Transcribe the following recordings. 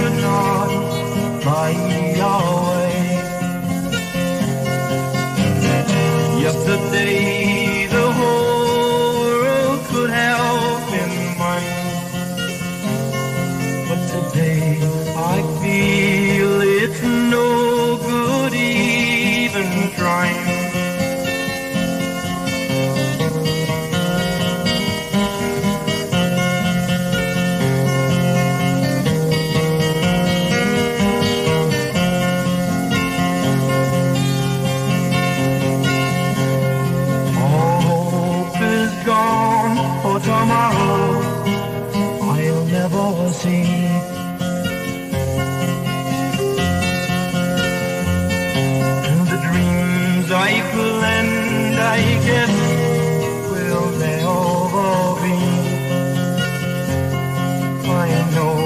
not buy your the dreams I planned, I guess, will never be. I know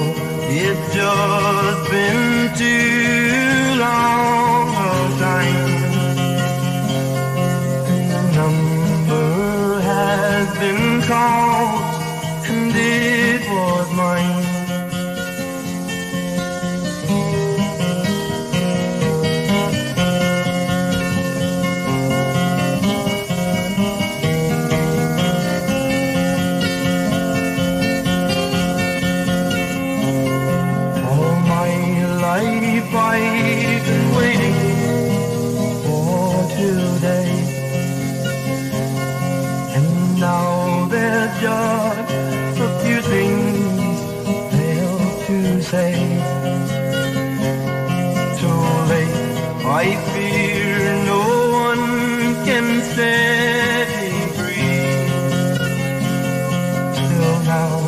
it's just been too long if I even waiting for today. And now there's just a few things to say. Too late, I fear no one can set me free. Till now.